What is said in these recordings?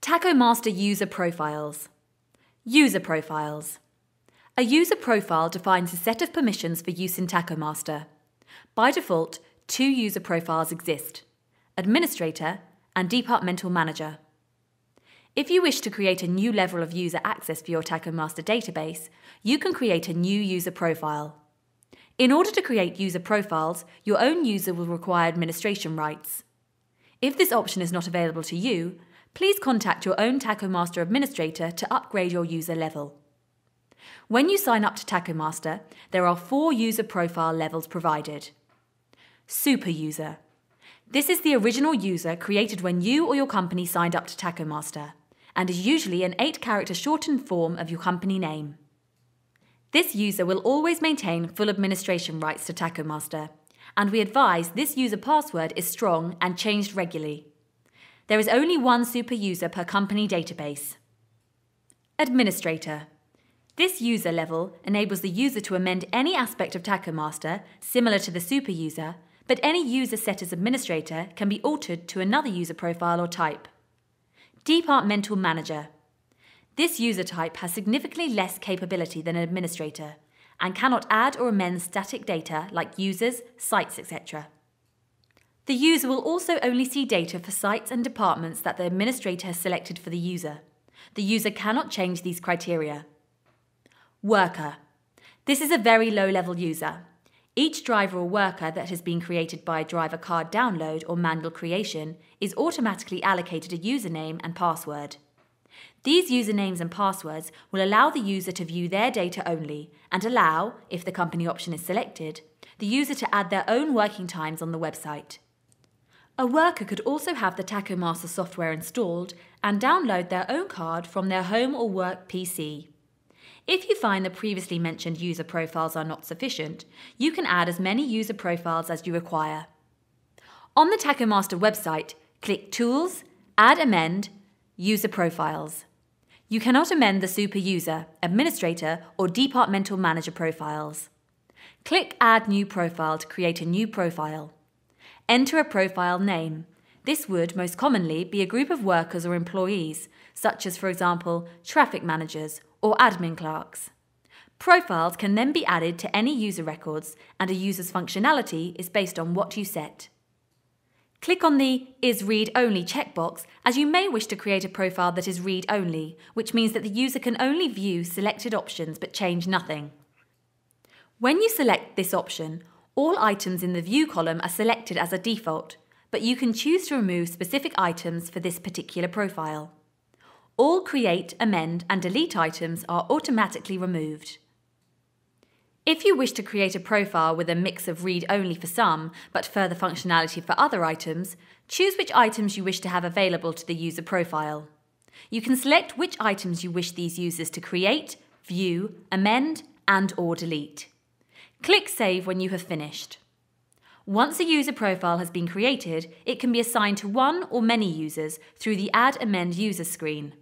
TachoMaster User Profiles User Profiles A user profile defines a set of permissions for use in TachoMaster. By default, two user profiles exist, Administrator and Departmental Manager. If you wish to create a new level of user access for your TachoMaster database, you can create a new user profile. In order to create user profiles, your own user will require administration rights. If this option is not available to you, please contact your own TachoMaster administrator to upgrade your user level. When you sign up to TachoMaster, there are four user profile levels provided. Super User. This is the original user created when you or your company signed up to TachoMaster and is usually an 8 character shortened form of your company name. This user will always maintain full administration rights to TachoMaster, and we advise this user password is strong and changed regularly. There is only one super user per company database. Administrator. This user level enables the user to amend any aspect of TachoMaster similar to the super user, but any user set as administrator can be altered to another user profile or type. Departmental Manager. This user type has significantly less capability than an administrator and cannot add or amend static data like users, sites, etc. The user will also only see data for sites and departments that the administrator has selected for the user. The user cannot change these criteria. Worker. This is a very low level user. Each driver or worker that has been created by driver card download or manual creation is automatically allocated a username and password. These usernames and passwords will allow the user to view their data only and allow, if the company option is selected, the user to add their own working times on the website. A worker could also have the TachoMaster software installed and download their own card from their home or work PC. If you find the previously mentioned user profiles are not sufficient, you can add as many user profiles as you require. On the TachoMaster website, click Tools, Add Amend, User Profiles. You cannot amend the super user, administrator, or departmental manager profiles. Click Add New Profile to create a new profile. Enter a profile name. This would most commonly be a group of workers or employees, such as, for example, traffic managers or admin clerks. Profiles can then be added to any user records, and a user's functionality is based on what you set. Click on the Is Read Only checkbox as you may wish to create a profile that is read only, which means that the user can only view selected options but change nothing. When you select this option, all items in the View column are selected as a default, but you can choose to remove specific items for this particular profile. All Create, Amend and Delete items are automatically removed. If you wish to create a profile with a mix of read only for some, but further functionality for other items, choose which items you wish to have available to the user profile. You can select which items you wish these users to create, view, amend, and or delete. Click Save when you have finished. Once a user profile has been created, it can be assigned to one or many users through the Add Amend User screen.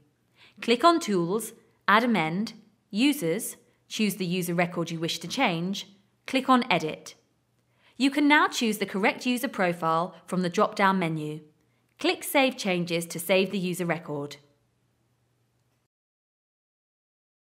Click on Tools, Add Amend, Users, choose the user record you wish to change, click on Edit. You can now choose the correct user profile from the drop-down menu. Click Save Changes to save the user record.